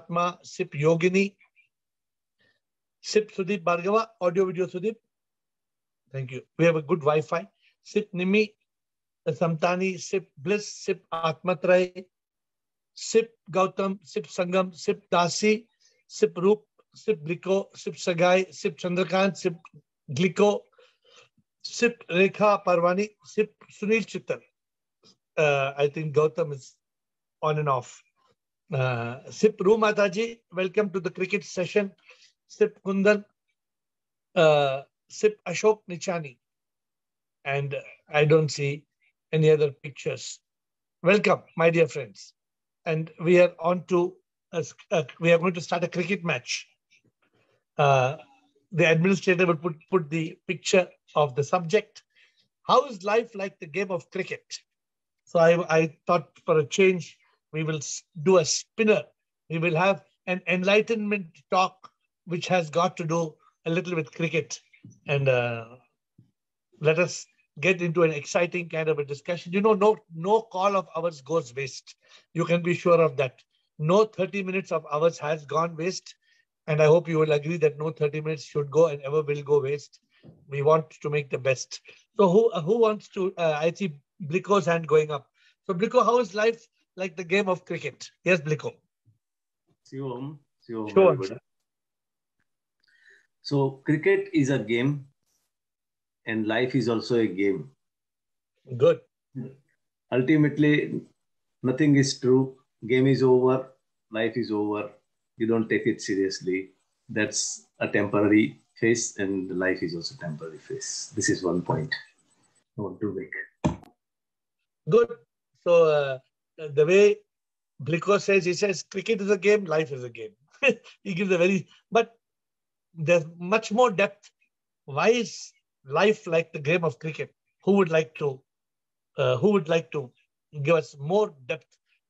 Atma, SIP Yogini, SIP Sudeep Bhargava, audio video Sudeep. Thank you. We have a good Wi-Fi. SIP Nimi, Samtani, SIP Bliss, SIP Atmatray, SIP Gautam, SIP Sangam, SIP Dasi, SIP Roop, SIP Bliko, SIP Sagai, SIP Chandrakant, SIP Gliko, SIP Rekha Parvani, SIP Sunil Chittar. Uh, I think Gautam is on and off. Uh, Sip Ru Mataji, welcome to the cricket session. Sip Kundan, uh, Sip Ashok Nichani. And I don't see any other pictures. Welcome, my dear friends. And we are on to, a, we are going to start a cricket match. Uh, the administrator will put, put the picture of the subject. How is life like the game of cricket? So I, I thought for a change, we will do a spinner. We will have an enlightenment talk, which has got to do a little with cricket. And uh, let us get into an exciting kind of a discussion. You know, no, no call of ours goes waste. You can be sure of that. No 30 minutes of ours has gone waste. And I hope you will agree that no 30 minutes should go and ever will go waste. We want to make the best. So who, who wants to, uh, I see Bliko's hand going up. So Bliko, how is life like the game of cricket. Yes, Bliko. Shivam, Sure. So cricket is a game and life is also a game. Good. Ultimately, nothing is true. Game is over, life is over. You don't take it seriously. That's a temporary phase and life is also temporary phase. This is one point I want to make. Good. So uh, the way Bliko says, he says cricket is a game, life is a game. he gives a very, but there's much more depth. Why is life like the game of cricket? Who would like to, uh, who would like to give us more depth?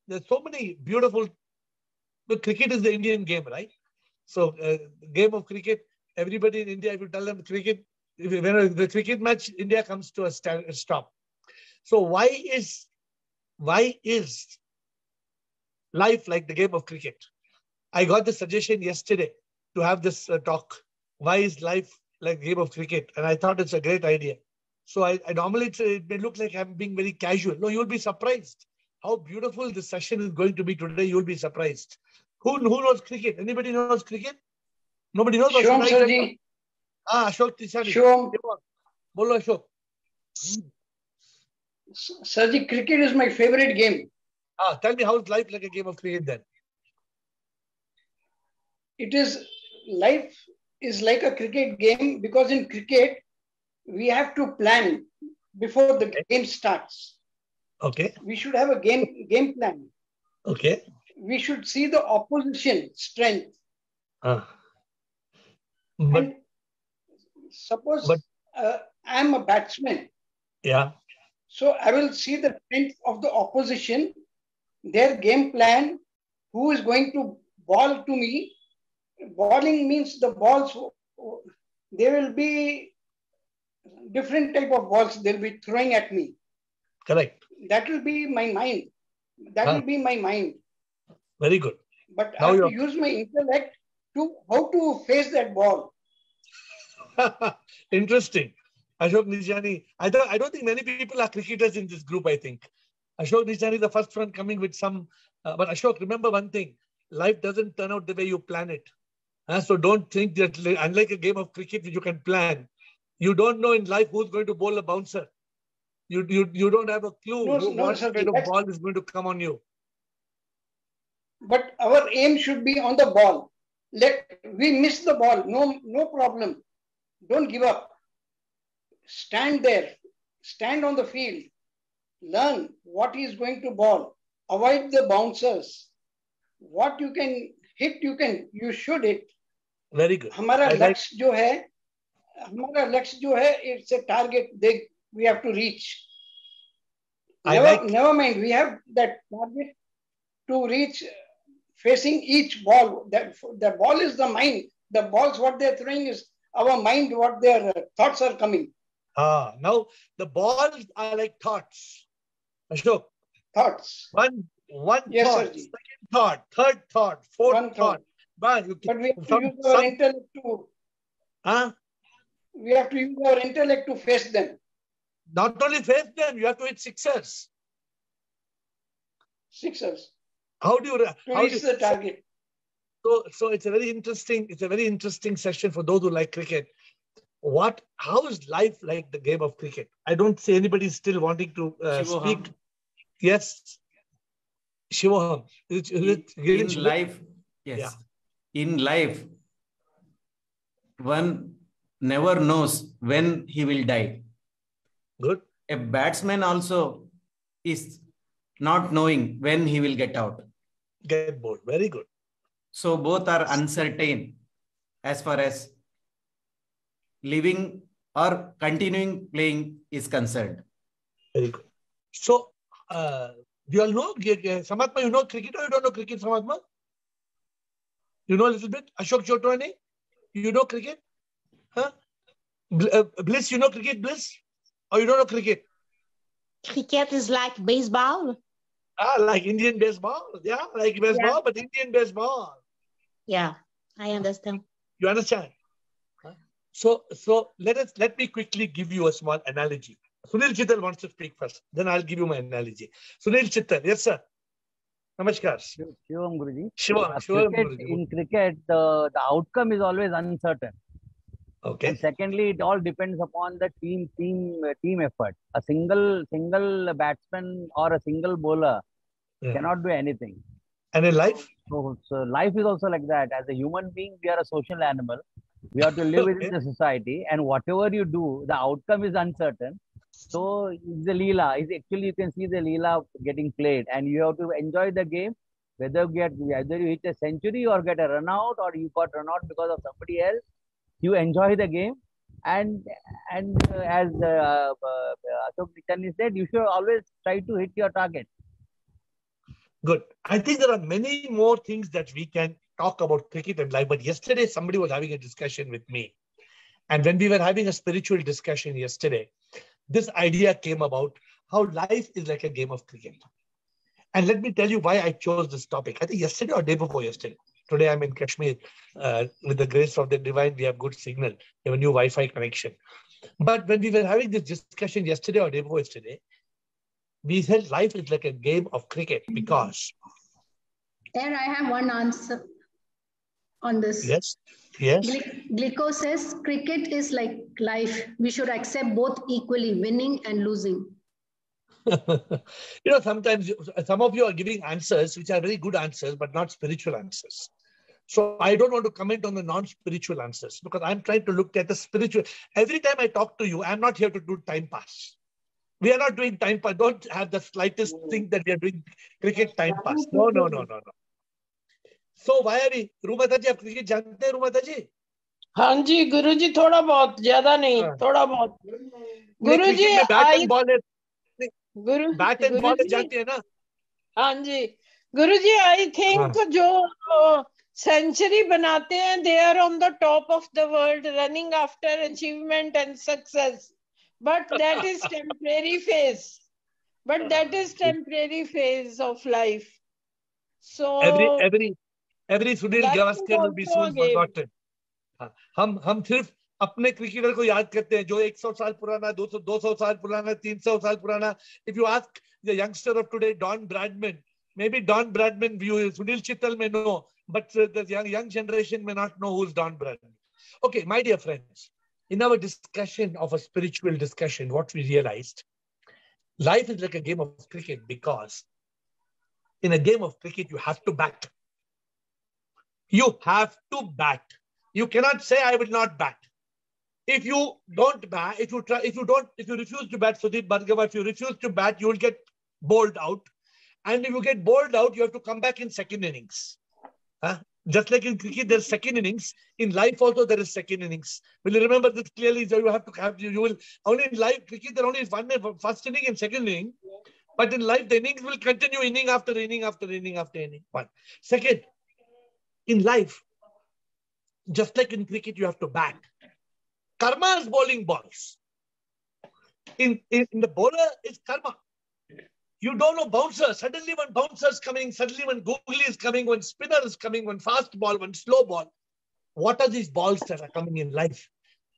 There's so many beautiful, but cricket is the Indian game, right? So uh, game of cricket, everybody in India, if you tell them cricket, if, when the cricket match, India comes to a, a stop. So why is why is life like the game of cricket? I got the suggestion yesterday to have this uh, talk. Why is life like the game of cricket? And I thought it's a great idea. So I, I normally it, it may look like I'm being very casual. No, you'll be surprised how beautiful this session is going to be today. You'll be surprised. Who who knows cricket? Anybody knows cricket? Nobody knows. Sirji, Ah, Ashok Tishani. Shivam, Bolo Ashok. Sirji, cricket is my favorite game. Ah, tell me how is life like a game of cricket then? It is life is like a cricket game because in cricket we have to plan before the game starts. Okay. We should have a game game plan. Okay. We should see the opposition strength. Ah. But and suppose but- uh, I am a batsman, yeah. So I will see the strength of the opposition, their game plan, who is going to ball to me. Bowling means the balls, there will be different type of balls they'll be throwing at me. Correct. That will be my mind. That Huh. will be my mind. Very good. But Now I have to use my intellect to how to face that ball. Interesting. Ashok Nijani. I don't, I don't think many people are cricketers in this group, I think. Ashok Nijani the first one coming with some. Uh, but Ashok, remember one thing life doesn't turn out the way you plan it. Uh, so don't think that, unlike a game of cricket, which you can plan, you don't know in life who's going to bowl a bouncer. You, you, you don't have a clue No, who- no, what sir, kind of ball is going to come on you. But our aim should be on the ball. Let we miss the ball, no, no problem. Don't give up Stand there, stand on the field, learn what he is going to ball. Avoid the bouncers. What you can hit, you can, you should hit. Very good. हमारा I like- लक्ष्य जो है हमारा लक्ष्य जो है it's a target they we have to reach I never, like- never mind we have that target to reach facing each ball that the ball is the mind the balls what they're throwing is our mind what their uh, thoughts are coming Ah, now the balls are like thoughts. Ashok, thoughts one one Yes, thought, sir, second thought, third thought, fourth One thought. thought. Man, you But we have to some- use our some- intellect to huh? we have to use our intellect to face them. Not only face them, you have to hit sixers. Sixers How do you? to How do reach you the target. so, so it's a very interesting. It's a very interesting session for those who like cricket. What? How is life like the game of cricket? I don't see anybody still wanting to uh, speak. Yes, Shivoham. Is in life yes in life one never knows when he will die Good. a batsman also is not knowing when he will get out Get bored. Very good. so both are uncertain as far as living or continuing playing is concerned Very good. So, uh, do you all know, G- G- Samatma, you know cricket or you don't know cricket, Samatma? You know a little bit? Ashok Chotwani? You know cricket? Huh? Uh, Bliss, you know cricket, Bliss? Or you don't know cricket? Cricket is like baseball. Ah, like Indian baseball. Yeah, like baseball, but Indian baseball. Yeah, I understand. You understand? So, so let us let me quickly give you a small analogy. Sunil Chittal wants to speak first. Then I'll give you my analogy. Sunil Chittal, yes, sir. Namaskar. Shiv- Shivam Guruji. Shiva, Uh, Shiva cricket, Guruji. in cricket, the, the outcome is always uncertain. Okay. And secondly, it all depends upon the team team team effort. A single single batsman or a single bowler Yeah. cannot do anything. And in life? So, so life is also like that. As a human being, we are a social animal. We have to live within the society, and whatever you do, the outcome is uncertain. So it's the leela. Is actually you can see the leela getting played, and you have to enjoy the game. Whether you get either you hit a century or get a run out, or you got run out because of somebody else, you enjoy the game. And and uh, as uh, uh, Ashok Nichani said, you should always try to hit your target. Good. I think there are many more things that we can talk about cricket and life. But yesterday, somebody was having a discussion with me. And when we were having a spiritual discussion yesterday, this idea came about how life is like a game of cricket. And let me tell you why I chose this topic. I think yesterday or day before yesterday. Today I'm in Kashmir. Uh, with the grace of the divine, we have good signal. We have a new Wi-Fi connection. But when we were having this discussion yesterday or day before yesterday, we said life is like a game of cricket because There I have one answer on this. yes, yes, Gly- Glico says cricket is like life. We should accept both equally, winning and losing. you know, sometimes you- some of you are giving answers which are very good answers, but not spiritual answers. So I don't want to comment on the non-spiritual answers because I'm trying to look at the spiritual. Every time I talk to you, I'm not here to do time pass. We are not doing time pass. Don't have the slightest mm. think that we are doing cricket time pass. No, no, no, no, no. Why are we? Rumata आप cricket जानते हैं Rumata जी? हाँ जी गुरु जी थोड़ा बहुत ज़्यादा नहीं हाँ। थोड़ा बहुत गुरु जी है, गुरु ball है, जी जानती है ना? हाँ जी गुरु जी आई थिंक जो सेंचुरी बनाते हैं they are on the top of the world running after achievement and success but that is temporary phase but that is temporary phase of life so every every every Sunil Gavaskar will be soon forgotten हम हम सिर्फ़ अपने cricketer को याद करते हैं जो 100 साल पुराना 200 200 साल पुराना 300 साल पुराना। If you ask the youngster of today Don Bradman may be Don Bradman view Sunil चित्तल may know but the young young generation may not know who is Don Bradman okay my dear friends in our discussion of a spiritual discussion what we realised life is like a game of cricket because in a game of cricket you have to bat you have to bat. You cannot say I will not bat. If you don't bat, if you try, if you don't, if you refuse to bat, Sudeep Bhargava, if you refuse to bat, you will get bowled out. And if you get bowled out, you have to come back in second innings. Huh? Just like in cricket, there's second innings. In life also, there is second innings. Will you remember this clearly? So you have to have, you, you will, only in life cricket, there only is one first inning and second inning. But in life, the innings will continue inning after inning after inning after inning. One. Second, in life, just like in cricket, you have to bat. Karma is bowling balls. In, in, in the bowler, it's karma. You don't know bouncer. Suddenly, when bouncer is coming, suddenly when googly is coming, when spinner is coming, when fast ball, when slow ball. What are these balls that are coming in life?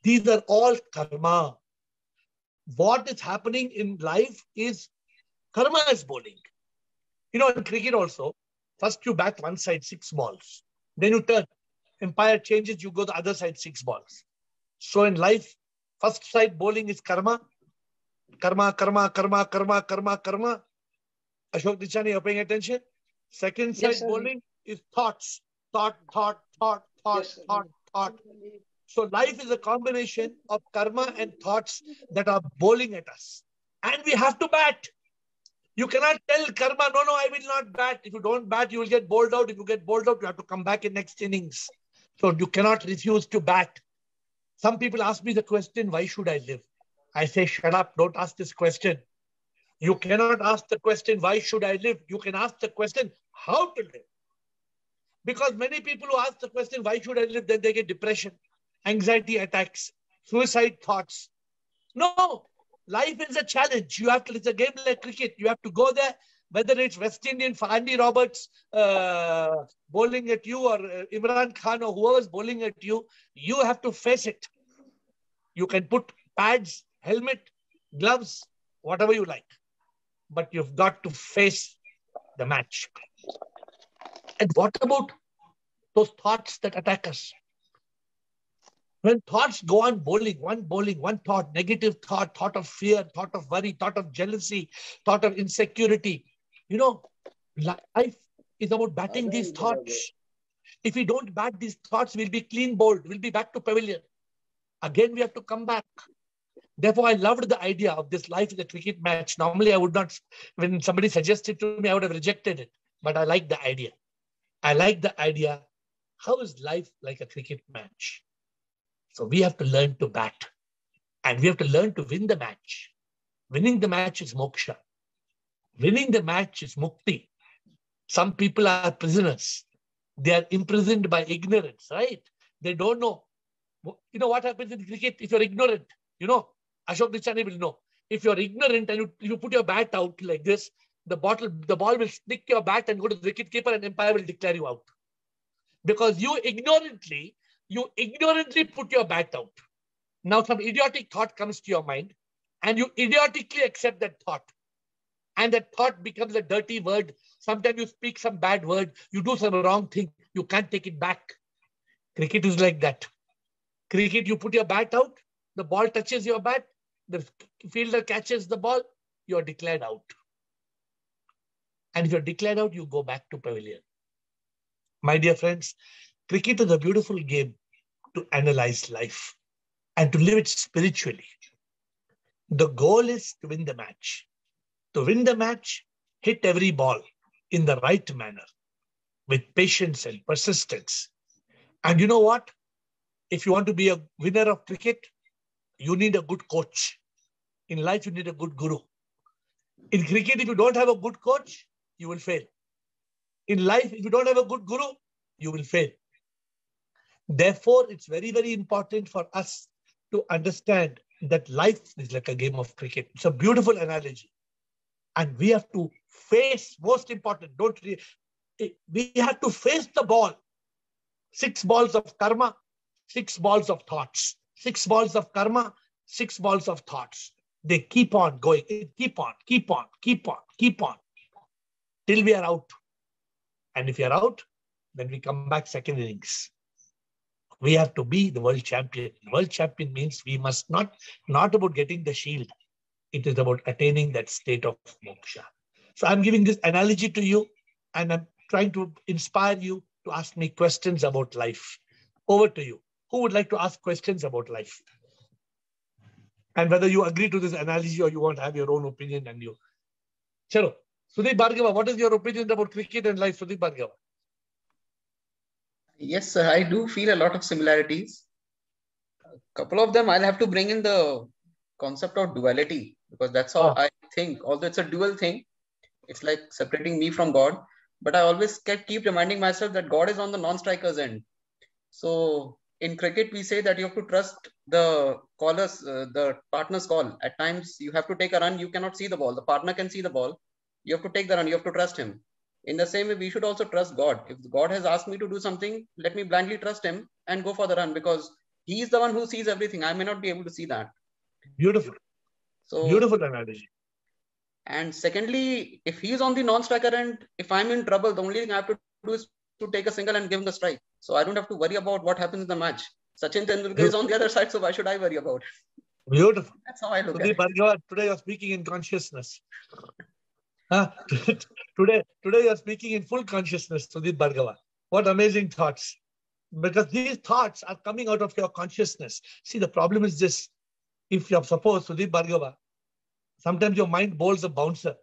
These are all karma. What is happening in life is karma is bowling. You know, in cricket also, first you bat one side, six balls. Then you turn. Empire changes, you go the other side, six balls. So in life, first side bowling is karma. Karma, karma, karma, karma, karma, karma. Ashok Dichani, you're paying attention? Second side Yes, bowling is thoughts. Thought, thought, thought, thought, Yes, thought, thought. So life is a combination of karma and thoughts that are bowling at us. And we have to bat. You cannot tell karma, no, no, I will not bat. If you don't bat, you will get bowled out. If you get bowled out, you have to come back in next innings. So you cannot refuse to bat. Some people ask me the question, why should I live? I say, shut up, don't ask this question. You cannot ask the question, why should I live? You can ask the question, how to live. Because many people who ask the question, why should I live? Then they get depression, anxiety attacks, suicide thoughts. No, life is a challenge. You have to, it's a game like cricket. You have to go there, whether it's West Indian for Andy Roberts uh, bowling at you or uh, Imran Khan or whoever's bowling at you, you have to face it. You can put pads, helmet, gloves, whatever you like. But you've got to face the match. And what about those thoughts that attack us? When thoughts go on bowling, one bowling, one thought, negative thought, thought of fear, thought of worry, thought of jealousy, thought of insecurity. You know, life is about batting these thoughts. If we don't bat these thoughts, we'll be clean bowled. We'll be back to pavilion. Again, we have to come back. Therefore, I loved the idea of this life is a cricket match. Normally, I would not, when somebody suggested to me, I would have rejected it. But I like the idea. I like the idea. How is life like a cricket match? So we have to learn to bat and we have to learn to win the match. Winning the match is moksha. Winning the match is mukti. Some people are prisoners. They are imprisoned by ignorance, right? They don't know. You know what happens in cricket if you're ignorant? You know, Ashok Dichani will know. If you're ignorant and you, you put your bat out like this, the bottle, the ball will stick your bat and go to the wicket keeper and umpire will declare you out. Because you ignorantly, you ignorantly put your bat out. Now some idiotic thought comes to your mind and you idiotically accept that thought. And that thought becomes a dirty word. Sometimes you speak some bad word, you do some wrong thing, you can't take it back. Cricket is like that. Cricket, you put your bat out, the ball touches your bat, the fielder catches the ball, you're declared out. And if you're declared out, you go back to pavilion. My dear friends, cricket is a beautiful game to analyze life and to live it spiritually. The goal is to win the match. To win the match, hit every ball in the right manner with patience and persistence. And you know what? If you want to be a winner of cricket, you need a good coach. In life, you need a good guru. In cricket, if you don't have a good coach, you will fail. In life, if you don't have a good guru, you will fail. Therefore, it's very, very important for us to understand that life is like a game of cricket. It's a beautiful analogy. And we have to face, most important, don't re- eh, we have to face the ball. Six balls of karma, six balls of thoughts. Six balls of karma, six balls of thoughts. They keep on going, keep on, keep on, keep on, keep on, till we are out. And if we are out, then we come back second innings. We have to be the world champion. World champion means we must not, not about getting the shield. It is about attaining that state of moksha. So I'm giving this analogy to you and I'm trying to inspire you to ask me questions about life. Over to you. Who would like to ask questions about life? And whether you agree to this analogy or you want to have your own opinion and you. Chalo. Sudeep Bhargava, what is your opinion about cricket and life, Sudeep Bhargava? Yes, sir, I do feel a lot of similarities. A couple of them I'll have to bring in the concept of duality because that's how Oh. I think. Although it's a dual thing, it's like separating me from God. But I always ke- keep reminding myself that God is on the non-striker's end. So in cricket, we say that you have to trust the callers, uh, the partner's call. At times, you have to take a run. You cannot see the ball. The partner can see the ball. you have to take the run. You have to trust him. In the same way, we should also trust God. If God has asked me to do something, let me blindly trust him and go for the run because he is the one who sees everything. I may not be able to see that. Beautiful. So Beautiful analogy. And secondly, if he's on the non-striker end, if I'm in trouble, the only thing I have to do is to take a single and give him the strike. So I don't have to worry about what happens in the match. Sachin Tendulkar is on the other side, so why should I worry about it? Beautiful. That's how I look Sudeep at it. Bhargava, today you're speaking in consciousness. Today, today you're speaking in full consciousness, Sudeep Bhargava. What amazing thoughts. Because these thoughts are coming out of your consciousness. See, the problem is this. If you're suppose Sudeep Bhargava, sometimes your mind bowls a bouncer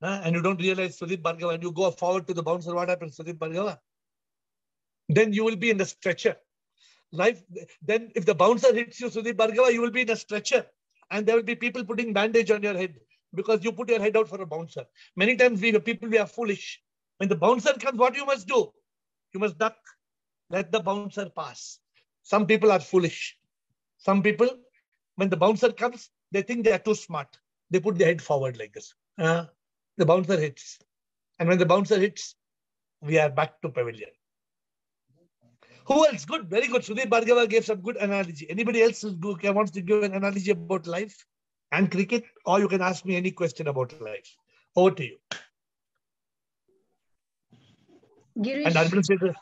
and you don't realize Sudeep Bhargava and you go forward to the bouncer, what happens, Sudeep Bhargava? Then you will be in the stretcher. Life, then if the bouncer hits you, Sudeep Bhargava, you will be in a stretcher. And there will be people putting bandage on your head because you put your head out for a bouncer. Many times we people we are foolish. When the bouncer comes, what you must do? You must duck. Let the bouncer pass. Some people are foolish. Some people, when the bouncer comes, they think they are too smart. They put their head forward like this. Uh, the bouncer hits. And when the bouncer hits, we are back to pavilion. Who else? Good, very good. Sudeep Bhargava gave some good analogy. Anybody else who wants to give an analogy about life and cricket? Or you can ask me any question about life. Over to you. Girish. And administrator,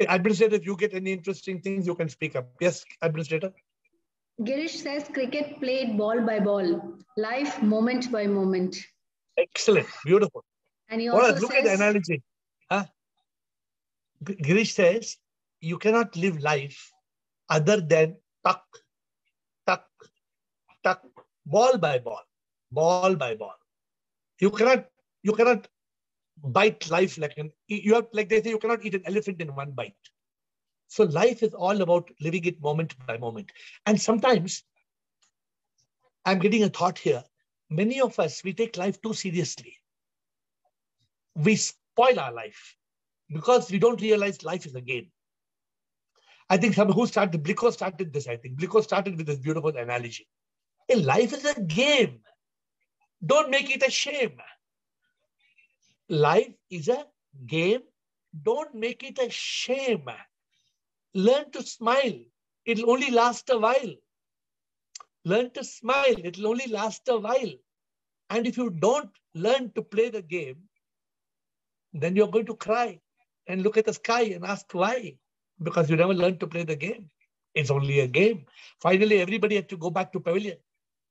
administrator, if you get any interesting things, you can speak up. Yes, administrator. Girish says cricket played ball by ball, life moment by moment. Excellent. Beautiful. And he also else? Look at the analogy. Huh? Girish says, you cannot live life other than tuck, ball by ball, ball by ball. You cannot, you cannot bite life like an, you have, like they say, you cannot eat an elephant in one bite. So life is all about living it moment by moment. And sometimes I'm getting a thought here. Many of us, we take life too seriously we spoil our life because we don't realize life is a game. I think some who started Blico started this. I think Blico started with this beautiful analogy. Life is a game. Don't make it a shame. Life is a game. Don't make it a shame. Learn to smile. It'll only last a while. Learn to smile. It'll only last a while. And if you don't learn to play the game, then you're going to cry and look at the sky and ask why. Because you never learned to play the game. It's only a game. Finally, everybody had to go back to pavilion.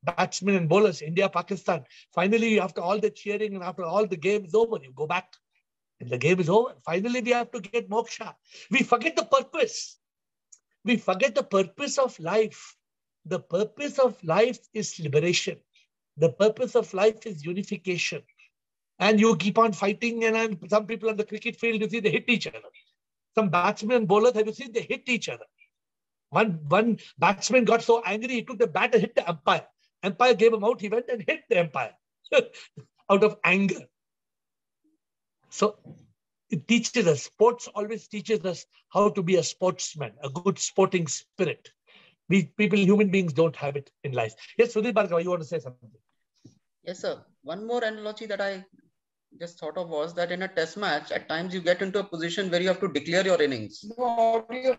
Batsmen and bowlers, India, Pakistan. Finally, after all the cheering and after all the game is over, you go back and the game is over. Finally, we have to get moksha. We forget the purpose. We forget the purpose of life. The purpose of life is liberation. The purpose of life is unification and you keep on fighting. And then some people on the cricket field, you see, they hit each other. Some batsmen and bowlers, have you seen, they hit each other. One, one batsman got so angry, he took the bat and hit the umpire. Umpire gave him out, he went and hit the empire out of anger. So it teaches us, sports always teaches us how to be a sportsman, a good sporting spirit. We people, human beings don't have it in life. Yes, Sudeep Bhargava, you want to say something? Yes, sir. One more analogy that I just thought of was that in a test match, at times you get into a position where you have to declare your innings. No audio.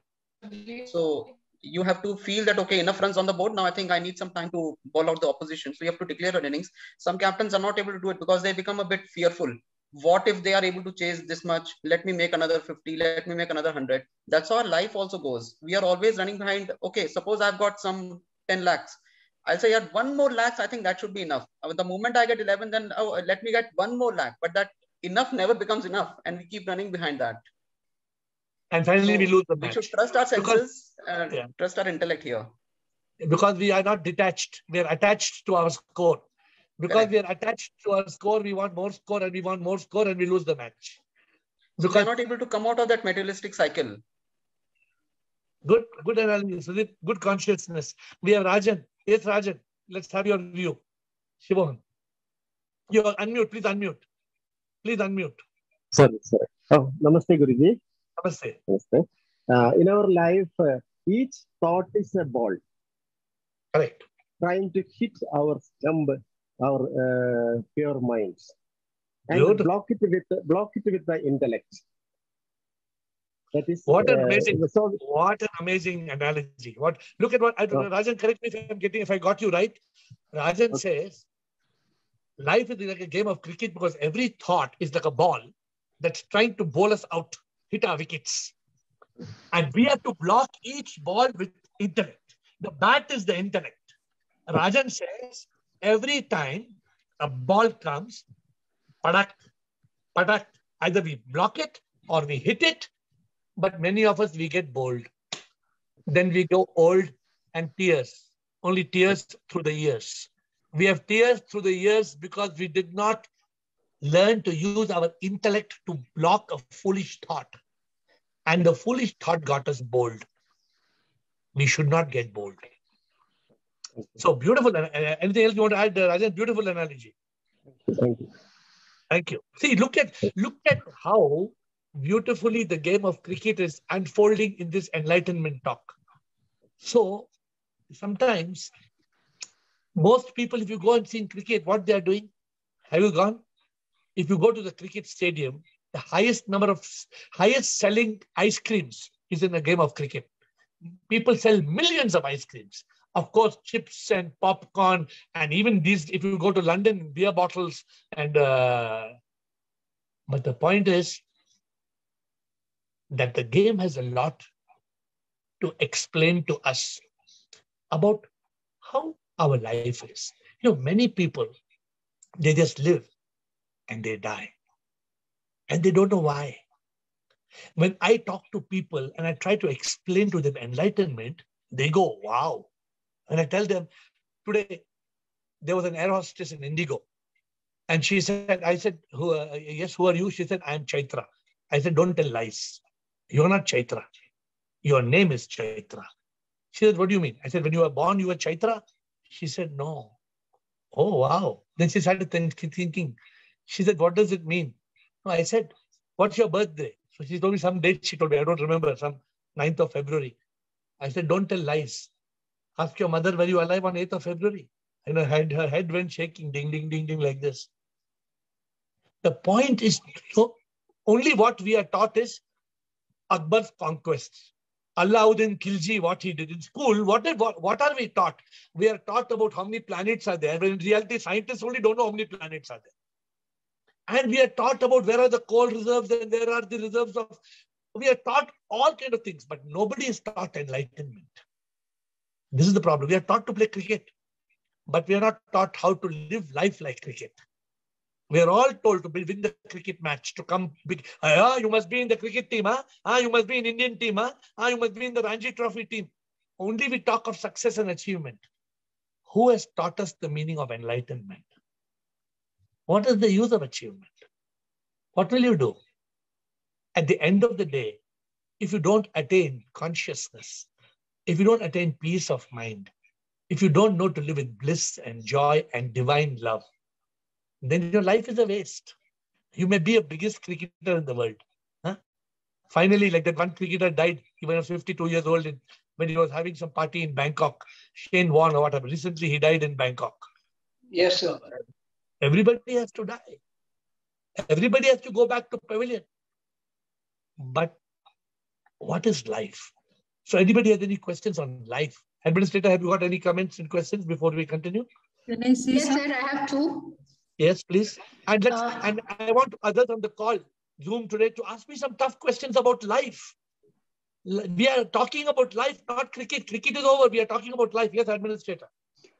So you have to feel that okay, enough runs on the board. Now I think I need some time to ball out the opposition. So you have to declare your innings. Some captains are not able to do it because they become a bit fearful. What if they are able to chase this much? Let me make another 50, let me make another 100. That's how our life also goes. We are always running behind. Okay, suppose I've got some 10 lakhs. I'll say, yeah, one more lakhs, I think that should be enough. Uh, The moment I get 11, then oh, let me get one more lakh. But that enough never becomes enough. And we keep running behind that. And finally, we lose the match. we match. should trust our Because- senses and yeah. trust our intellect here. because we are not detached. We are attached to our score. Because Correct. we are attached to our score, we want more score and we want more score and we lose the match. So we Because are not able to come out of that materialistic cycle. good, good analysis, good consciousness. We have Rajan. Yes, Rajan. Let's have your view. Shivoham. You're unmute. Please unmute. Please unmute. Sorry, sorry. Oh, Namaste, Guruji. Namaste. Namaste. Uh, in our life, uh, each thought is a ball Correct. trying to hit our stump, our uh, pure minds. and Beautiful. block it with block it with the intellect. That is What an uh, amazing, so what an amazing analogy. What look at what I don't know, Rajan, correct me if I'm getting if I got you right. Rajan says life is like a game of cricket because every thought is like a ball that's trying to bowl us out, hit our wickets. And we have to block each ball with intellect. The bat is the intellect. Rajan says every time a ball comes, padak, padak, either we block it or we hit it, but many of us we get bowled. Then we go old and tears, only tears through the years. We have tears through the years because we did not learn to use our intellect to block a foolish thought. And the foolish thought got us bowled. We should not get bowled. So beautiful. Uh, uh, Anything else you want to add, uh, Rajan? Beautiful analogy. thank you. Thank you. See, look at look at how beautifully the game of cricket is unfolding in this enlightenment talk. So sometimes most people, if you go and see in cricket, what they are doing, have you gone? If you go to the cricket stadium, the highest number of highest selling ice creams is in a game of cricket. People sell millions of ice creams. Of course, chips and popcorn, and even these, if you go to London, beer bottles and uh, but the point is that the game has a lot to explain to us about how our life is. You know, many people, they just live and they die. And they don't know why. When I talk to people and I try to explain to them enlightenment, they go, wow. And I tell them, today there was an air hostess in Indigo. And she said, I said, who, uh, yes, who are you? She said, I am Chaitra. I said, don't tell lies. You're not Chaitra. Your name is Chaitra. She said, what do you mean? I said, when you were born, you were Chaitra? She said, no. Oh, wow. Then she started think- thinking. She said, what does it mean? I said, what's your birthday? So she told me some date. She told me, I don't remember, some 9th of February. I said, don't tell lies. Ask your mother, were you alive on 8th of February? And her head, her head went shaking, ding, ding, ding, ding, like this. The point is, so only what we are taught is Akbar's conquests. Alauddin Khilji, what he did in school, what, did, what, what are we taught? We are taught about how many planets are there, but in reality, scientists only don't know how many planets are there. And we are taught about where are the coal reserves and where are the reserves of. We are taught all kind of things, but nobody is taught enlightenment. This is the problem. We are taught to play cricket, but we are not taught how to live life like cricket. We are all told to win the cricket match, to come big. Ah, you must be in the cricket team. Huh? Ah, you must be in Indian team. Huh? Ah, you must be in the Ranji Trophy team. Only we talk of success and achievement. Who has taught us the meaning of enlightenment? What is the use of achievement? What will you do? At the end of the day, if you don't attain consciousness, if you don't attain peace of mind, if you don't know to live with bliss and joy and divine love, then your life is a waste. You may be a biggest cricketer in the world. Huh? Finally, like that one cricketer died, when he was 52 years old in, when he was having some party in Bangkok. Shane Warne or whatever. Recently, he died in Bangkok. Yes, sir. Everybody has to die. Everybody has to go back to pavilion. But what is life? So anybody has any questions on life? Administrator, have you got any comments and questions before we continue? Can I see yes, sir, I have two. Yes, please. And let's Uh, and I want others on the call, Zoom today, to ask me some tough questions about life. We are talking about life, not cricket. Cricket is over. We are talking about life. Yes, administrator.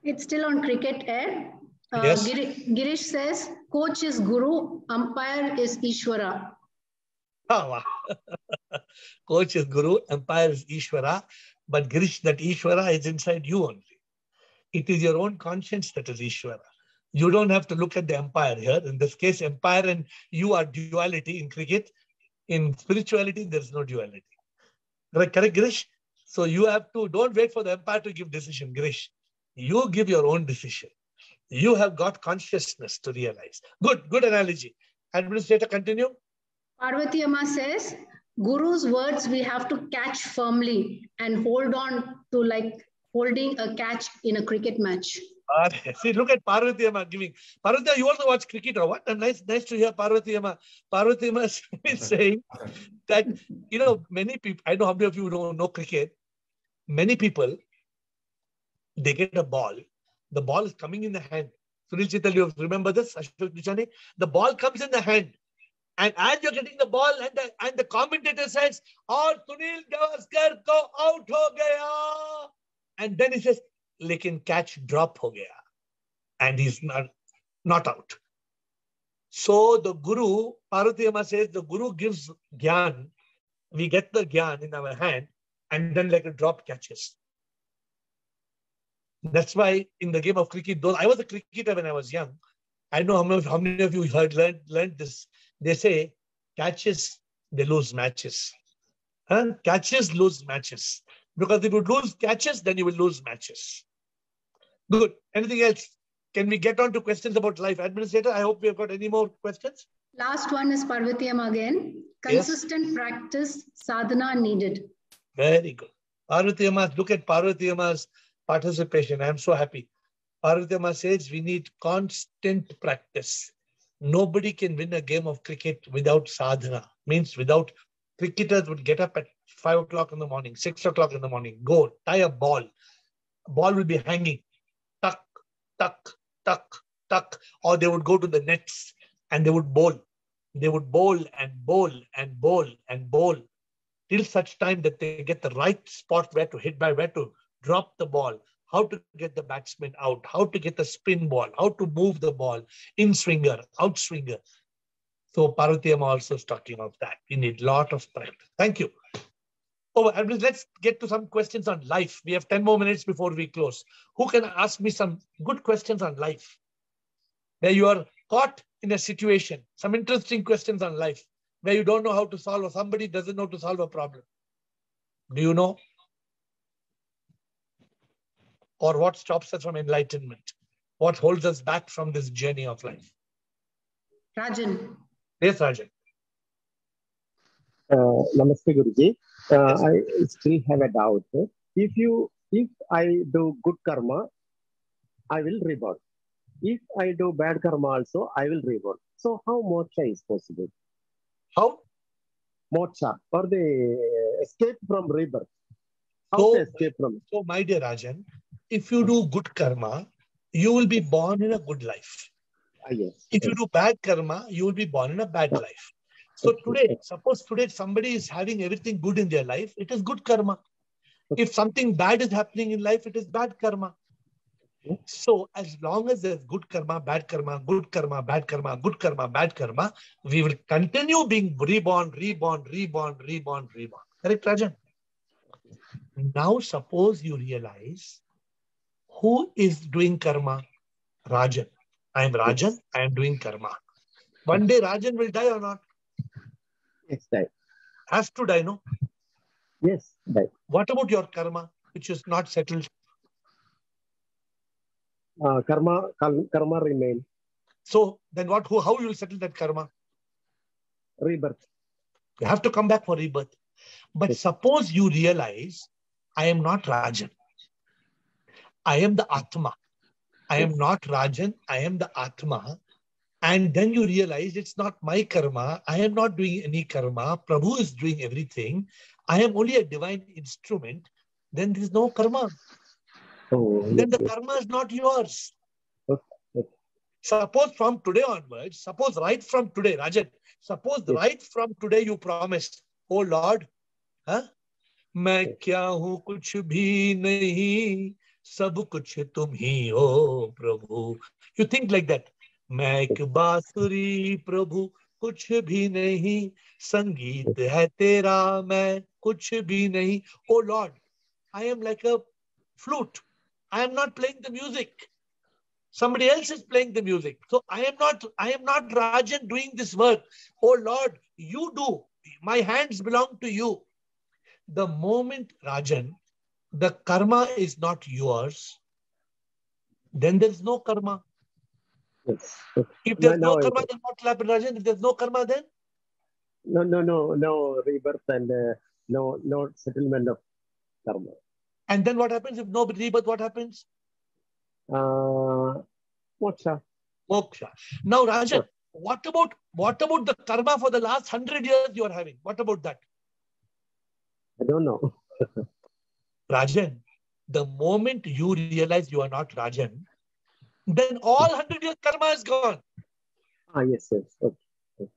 It's still on cricket air. Uh, Yes. Girish says, coach is Guru, umpire is Ishwara. Oh, wow. Coach is Guru, Empire is Ishvara, but Girish, that Ishvara is inside you only. It is your own conscience that is Ishvara. You don't have to look at the empire here. In this case, empire and you are duality in cricket. In spirituality, there is no duality. Correct, correct, Girish? So you have to, don't wait for the empire to give decision, Girish. You give your own decision. You have got consciousness to realize. Good, good analogy. Administrator, continue. Parvati Amma says, Guru's words we have to catch firmly and hold on to like holding a catch in a cricket match. See, look at Parvati Amma giving. Parvati, you also watch cricket or what? And nice, nice to hear Parvati Amma. Parvati Amma is saying that, you know, many people, I know how many of you don't know cricket. Many people, they get a ball. The ball is coming in the hand. Sunil Chital, you remember this, Ashok The ball comes in the hand. And as you're getting the ball, and the, and the commentator says, Aur Sunil Gavaskar ko out ho gaya. And then he says, Lekin catch drop ho gaya. And he's not, not out. So the Guru, Parvati Amma says, the Guru gives gyan. We get the gyan in our hand, and then like a drop catches. That's why in the game of cricket, though I was a cricketer when I was young, I know how many, how many of you heard learned, learned this. They say catches, they lose matches. Huh? Catches lose matches. Because if you lose catches, then you will lose matches. Good. Anything else? Can we get on to questions about life? Administrator, I hope we have got any more questions. Last one is Parvati Amma again. Yes. Consistent practice, sadhana needed. Very good. Parvati Amma, look at Parvati Amma's participation. I'm so happy. Parvati says we need constant practice. Nobody can win a game of cricket without sadhana. Means without cricketers would get up at five o'clock in the morning, six o'clock in the morning, go tie a ball. Ball will be hanging, tuck, tuck, tuck, tuck, or they would go to the nets and they would bowl. They would bowl and bowl and bowl and bowl till such time that they get the right spot where to hit by, where to drop the ball, how to get the batsman out, how to get the spin ball, how to move the ball, in swinger, out swinger. So Parvati Amma also is talking of that. We need a lot of practice. Thank you. Oh, and let's get to some questions on life. We have 10 more minutes before we close. Who can ask me some good questions on life? Where you are caught in a situation, some interesting questions on life, where you don't know how to solve or somebody doesn't know to solve a problem. Do you know? Or what stops us from enlightenment? What holds us back from this journey of life? Rajan. Yes, Rajan. Uh, Namaste, Guruji. Uh, I still have a doubt. If you, if I do good karma, I will reborn. If I do bad karma also, I will reborn. So how moksha is possible? How? Moksha or the escape from rebirth. How So- to escape from? So, my dear Rajan, if you do good karma, you will be born in a good life. Ah, yes. If you do bad karma, you will be born in a bad life. So today, suppose today somebody is having everything good in their life, it is good karma. If something bad is happening in life, it is bad karma. So as long as there's good karma, bad karma, good karma, bad karma, good karma, bad karma, we will continue being reborn, reborn, reborn, reborn, reborn. Correct, Rajan? Now suppose you realize who is doing karma? Rajan. I am Rajan, I am doing karma. One day Rajan will die or not? Yes, die. Has to die, no? Yes, die. What about your karma, which is not settled? Uh, karma, karma remain. So then what who how you will settle that karma? Rebirth. You have to come back for rebirth. But suppose you realize I am not Rajan. I am the Atma. I am not Rajan, I am the Atma. And then you realize it's not my karma. I am not doing any karma. Prabhu is doing everything. I am only a divine instrument. Then there is no karma. Oh, Then yes, the yes. karma is not yours. Okay, okay. Suppose from today onwards, suppose right from today, Rajan, suppose Yes. right from today you promised, oh Lord, huh? मैं क्या हूँ कुछ भी नहीं सब कुछ तुम ही हो प्रभु you think like that मैं एक बांसुरी प्रभु कुछ भी नहीं संगीत है तेरा मैं कुछ भी नहीं oh Lord I am like a flute I am not playing the music somebody else is playing the music so I am not I am not Rajan doing this work oh Lord you do my hands belong to you the moment Rajan, the karma is not yours, then there's no karma. Yes. If there's Now- no karma, then what will happen, Rajan? If there's no karma, then No, no, no, no rebirth and uh, no, no settlement of karma. and then what happens if no rebirth? What happens? Uh, moksha. Moksha. Now, Rajan, what about what about the karma for the last hundred years you are having? What about that? I don't know. Rajan, the moment you realize you are not Rajan, then all hundred years karma is gone. Ah, yes, yes. Okay.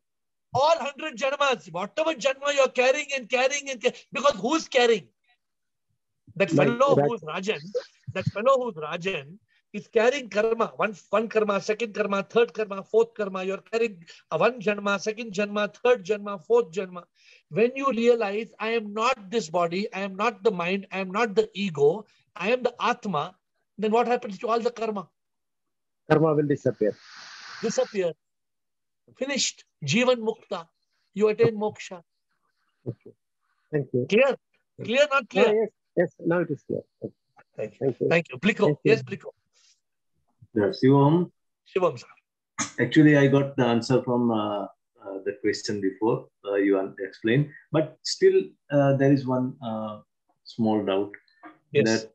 All hundred janmas, whatever janma you're carrying and carrying and ca- because who's carrying? That fellow Raj- who's Rajan, that fellow who's Rajan is carrying karma. One, one karma, second karma, third karma, fourth karma. You're carrying one janma, second janma, third janma, fourth janma. When you realize I am not this body, I am not the mind, I am not the ego, I am the Atma, then what happens to all the karma? Karma will disappear. Disappear. Finished. Jivan Mukta. You attain moksha. Okay. Thank you. Clear? Clear, not clear? yes, yes. Now it is clear. Thank you. Thank you. Thank you. Bliko. Thank you. Yes, Bliko. Yeah, Shivoham, Shivoham sir. actually, I got the answer from uh, uh, the question before uh, you explained, but still uh, there is one uh, small doubt Yes. that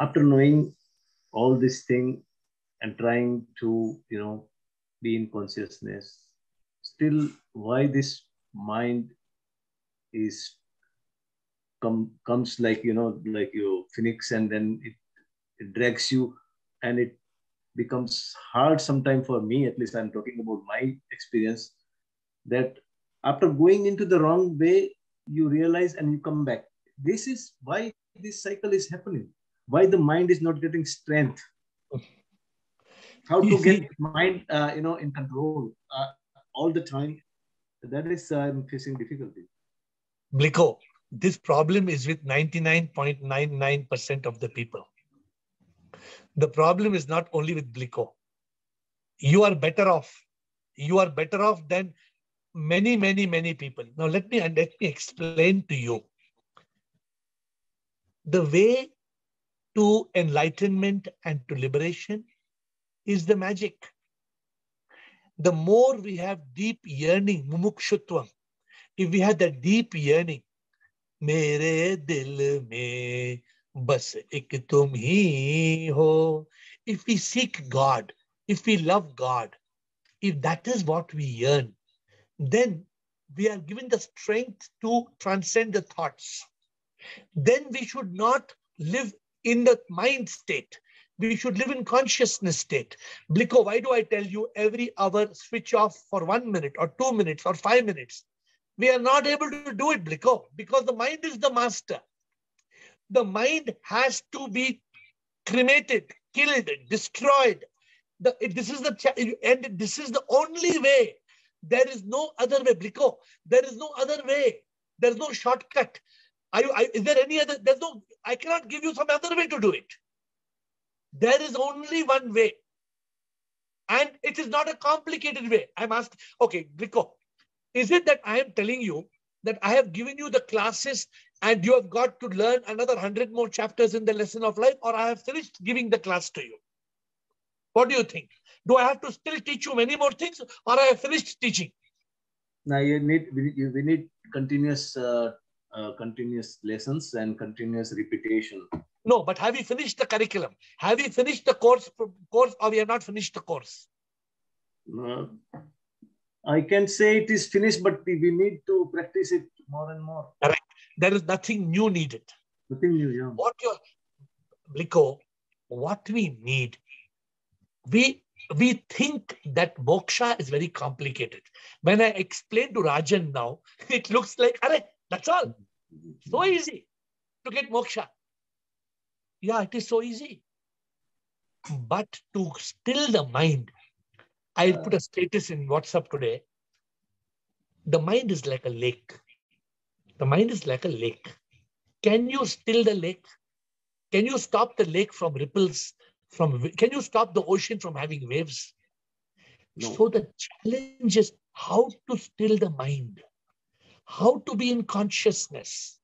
after knowing all this thing and trying to, you know, be in consciousness, still why this mind is come comes like you know like you phoenix and then it, it drags you and it becomes hard sometimes for me at least i'm talking about my experience that after going into the wrong way you realize and you come back. This is why this cycle is happening why the mind is not getting strength. How to get mind uh, you know in control uh, all the time that is uh, i'm facing difficulty. Bliko, this problem is with 99.99% of the people. The problem is not only with Bliko. You are better off. You are better off than many, many, many people. Now let me and let me explain to you. The way to enlightenment and to liberation is the magic. The more we have deep yearning, mumukshutvam, if we have that deep yearning, mere dil mein बस एक तुम ही हो. If we seek God, if we love God, if that is what we yearn, then we are given the strength to transcend the thoughts. Then we should not live in the mind state. We should live in consciousness state. Bliko, why do I tell you every hour switch off for one minute or two minutes or five minutes? We are not able to do it, Bliko, because the mind is the master. The mind has to be cremated, killed, destroyed. The, this is the and this is the only way. There is no other way, Bliko. There is no other way. There is no shortcut. Are you, I, is there any other? There's no. I cannot give you some other way to do it. There is only one way, and it is not a complicated way. I'm asking. Okay, Bliko, is it that I am telling you that I have given you the classes and you have got to learn another 100 more chapters in the lesson of life, or I have finished giving the class to you? What do you think? Do I have to still teach you many more things, or I have finished teaching? now you need we need, we need continuous uh, uh, continuous lessons and continuous repetition No, but have you finished the curriculum? Have you finished the course, course, or we have not finished the course? Uh, I can say it is finished, but we, we need to practice it more and more. There is nothing new needed. Nothing new, yeah. What your Bliko, what we need, we we think that moksha is very complicated. When I explain to Rajan now, it looks like, Arre, that's all. So easy to get moksha. Yeah, it is so easy. But to still the mind, I put a status in WhatsApp today. The mind is like a lake. The mind is like a lake. Can you still the lake? Can you stop the lake from ripples? From can you stop the ocean from having waves? No. So the challenge is how to still the mind, how to be in consciousness.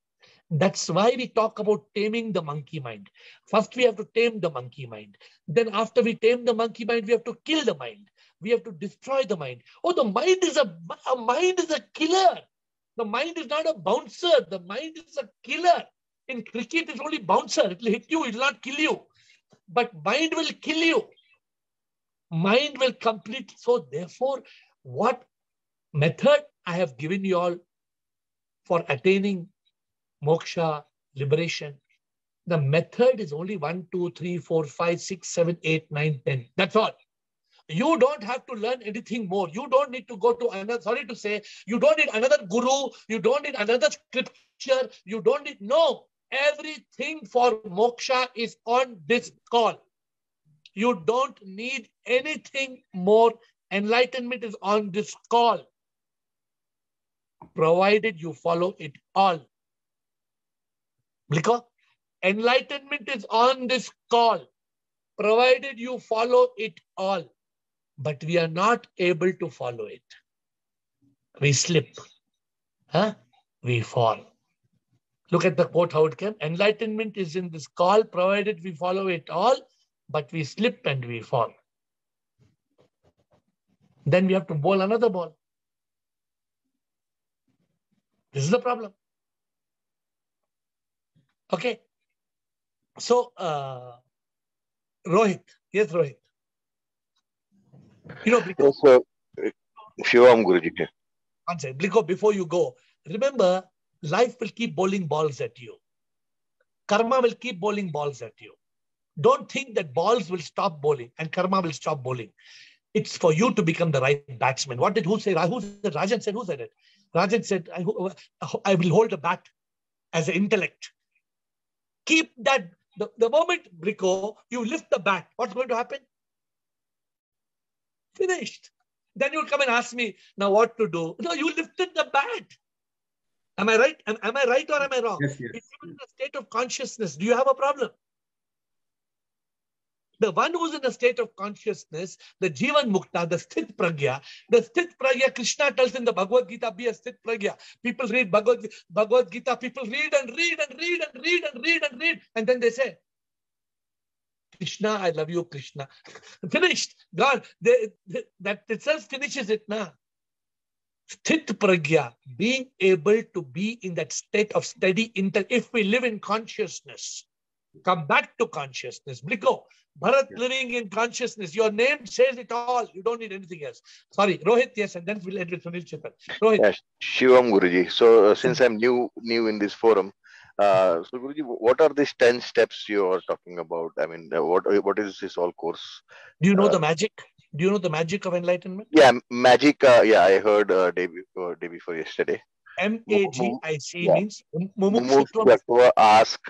That's why we talk about taming the monkey mind. First, we have to tame the monkey mind. Then, after we tame the monkey mind, we have to kill the mind. We have to destroy the mind. Oh, the mind is a, a mind is a killer. The mind is not a bouncer. The mind is a killer. In cricket, it's only bouncer. It will hit you. It will not kill you. but mind will kill you. Mind will complete. So, therefore, what method I have given you all for attaining moksha, liberation, the method is only 1, 2, 3, 4, 5, 6, 7, 8, 9, 10. That's all. You don't have to learn anything more. You don't need to go to another, sorry to say, you don't need another guru. You don't need another scripture. You don't need, no. Everything for moksha is on this call. You don't need anything more. Enlightenment is on this call. Provided you follow it all. Because enlightenment is on this call. Provided you follow it all. But we are not able to follow it. We slip. Huh? We fall. Look at the quote how it came. Enlightenment is in this call, provided we follow it all, but we slip and we fall. Then we have to bowl another ball. This is the problem. Okay. So, uh, Rohit, yes, Rohit. You know, because, Yes, sir. Shivoham Guruji. one second, Bliko, before you go, remember, life will keep bowling balls at you. Karma will keep bowling balls at you. Don't think that balls will stop bowling and karma will stop bowling. It's for you to become the right batsman. What did who say? Who said? Rajan said, who said it? Rajan said, I, I will hold a bat as an intellect. Keep that. The, the moment, Brico, you lift the bat, what's going to happen? Finished. Then you'll come and ask me, now what to do? No, you lifted the bat. Am I right? Am, am I right or am I wrong? Yes, yes. It's in a state of consciousness. Do you have a problem? The one who's in a state of consciousness, the Jivan Mukta, the Sthit Pragya, the Sthit Pragya, Krishna tells in the Bhagavad Gita, be a Sthit Pragya. People read Bhagavad, Bhagavad Gita, people read and read and read and read and read and read, and then they say, Krishna, I love you, Krishna. Finished. God, they, they- that itself finishes it now. Sthit pragya, being able to be in that state of steady intent. If we live in consciousness, come back to consciousness. Bliko, Bharat living in consciousness. Your name says it all. You don't need anything else. Sorry, Rohit, yes, and then we'll end with Sunil Chittal. Rohit, Yes, Shivoham Guruji. So uh, since I'm new new in this forum, uh, so Guruji, what are these ten steps you are talking about? I mean, what what is this all course? do you know uh, the magic? Do you know the magic of enlightenment? Yeah, magic. Uh, yeah, I heard uh, day before day before yesterday. M A G I C Yeah. means. Mumukshutva, ask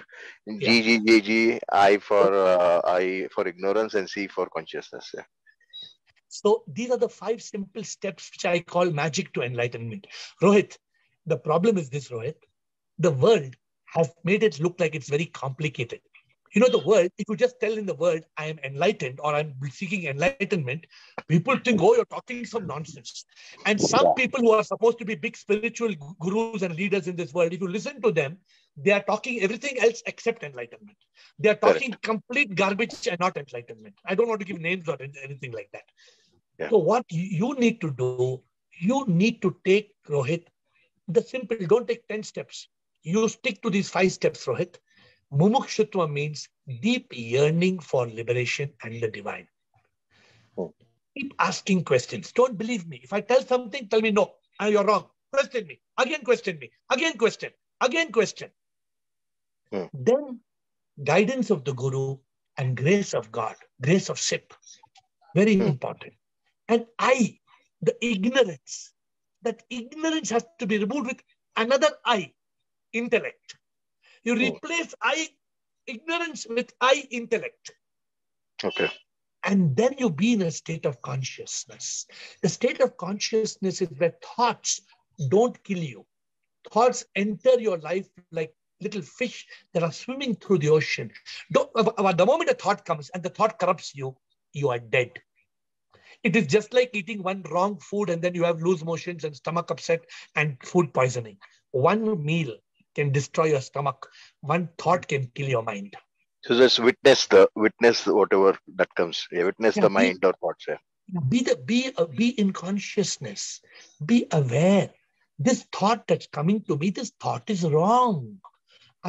Yeah. G G G G I for uh, I for ignorance and C for consciousness. Yeah. So these are the five simple steps which I call magic to enlightenment. Rohit, the problem is this, Rohit. The world has made it look like it's very complicated. You know, the world, if you just tell in the world, I am enlightened or I'm seeking enlightenment, people think, oh, you're talking some nonsense. And some people who are supposed to be big spiritual gurus and leaders in this world, if you listen to them, they are talking everything else except enlightenment. They are talking complete garbage and not enlightenment. I don't want to give names or anything like that. Yeah. So what you you need to do, you need to take Rohit, the simple, don't take 10 steps. You stick to these five steps, Rohit. Mumukshutva means deep yearning for liberation and the divine. Oh. Keep asking questions. Don't believe me. If I tell something, tell me no. Ah, you're wrong. Question me. Again question me. Again question. Again question. Hmm. Then guidance of the Guru and grace of God, grace of SIP. Very Hmm. important. And I, the ignorance, that ignorance has to be removed with another I, intellect. You Hmm. replace I, ignorance with I, intellect. Okay. And then you be in a state of consciousness. The state of consciousness is where thoughts don't kill you. Thoughts enter your life like little fish that are swimming through the ocean. Don't, the moment a thought comes and the thought corrupts you, you are dead. It is just like eating one wrong food and then you have loose motions and stomach upset and food poisoning. One meal can destroy your stomach. One thought can kill your mind. So just witness the witness whatever that comes. Yeah, witness Yeah, the be- mind or thoughts. Yeah. be the be uh, be in consciousness be aware this thought that's coming to me this thought is wrong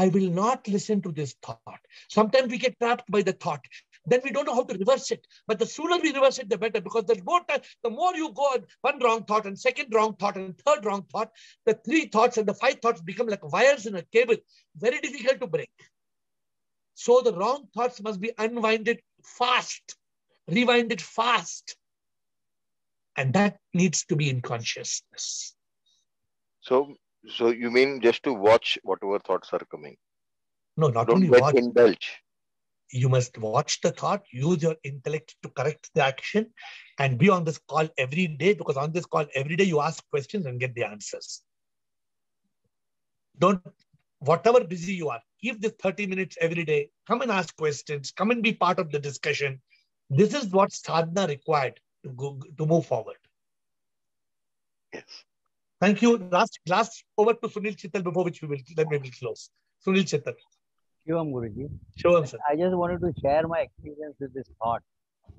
i will not listen to this thought sometimes we get trapped by the thought then we don't know how to reverse it. But the sooner we reverse it, the better, because the more time, the more you go on one wrong thought and second wrong thought and third wrong thought, the three thoughts and the five thoughts become like wires in a cable, very difficult to break. So the wrong thoughts must be unwinded fast, rewinded fast. And that needs to be in consciousness. So, so you mean just to watch whatever thoughts are coming? No, not Don't only watch, indulge. You must watch the thought, use your intellect to correct the action, and be on this call every day because on this call every day you ask questions and get the answers. Don't, whatever busy you are, give this 30 minutes every day. Come and ask questions, come and be part of the discussion. This is what sadhana required to go to move forward. Yes. Thank you. Last, last over to Sunil Chittal before which we will then we will close. Sunil Chittal. Shivoham Guruji. Shivoham, sir. I just wanted to share my experience with this thought.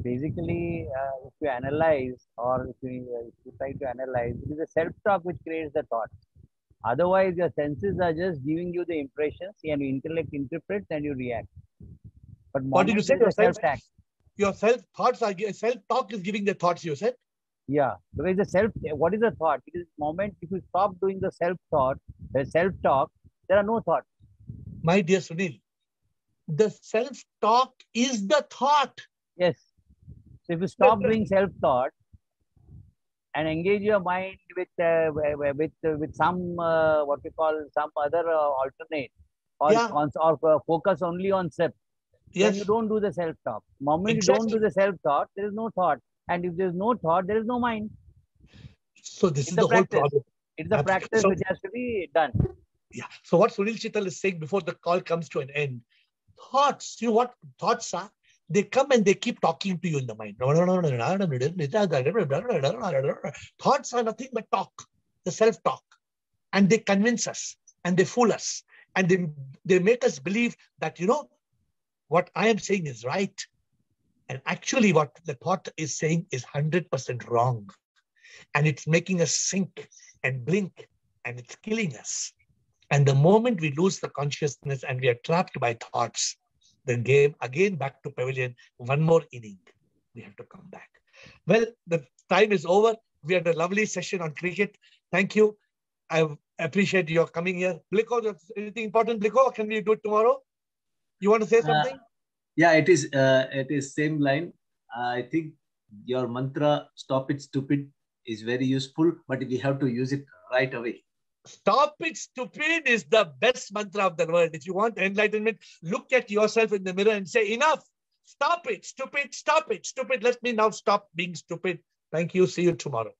Basically, uh, if you analyze or if you, uh, if you try to analyze, it is a self-talk which creates the thought. Otherwise, your senses are just giving you the impressions and your intellect interprets and you react. But What did you say? Your self, self-talk. your self thoughts are self talk is giving the thoughts. You said. Yeah, because the self, what is the thought? It is moment if you stop doing the self-thought, the self-talk, there are no thoughts. My dear Sunil, the self talk is the thought. Yes. So if you stop doing self-thought and engage your mind with uh, with with some uh, what we call some other uh, alternate or Yeah. or uh, focus only on then Yes. you don't do the self-talk. Moment you don't do the self-thought, there is no thought. And if there is no thought, there is no mind. So this It's is the the whole practice. problem. It's the Absolutely. practice which has to be done. Yeah. So what Sunil Chittal is saying before the call comes to an end, thoughts, you know what thoughts are? They come and they keep talking to you in the mind. Thoughts are nothing but talk, the self-talk. And they convince us and they fool us. And they, they make us believe that, you know, what I am saying is right. And actually what the thought is saying is 100% wrong. And it's making us sink and blink and it's killing us. And the moment we lose the consciousness and we are trapped by thoughts, the game again back to pavilion, one more inning. We have to come back. Well, the time is over. We had a lovely session on cricket. Thank you. I appreciate your coming here. Bliko, anything important, Bliko? Can we do it tomorrow? You want to say Uh, something? yeah, it is. Uh, it is same line. I think your mantra "Stop it, stupid" is very useful, but we have to use it right away. Stop it, stupid is the best mantra of the world. If you want enlightenment, look at yourself in the mirror and say, Enough. Stop it, stupid, stop it, stupid. Let me now stop being stupid. Thank you. See you tomorrow.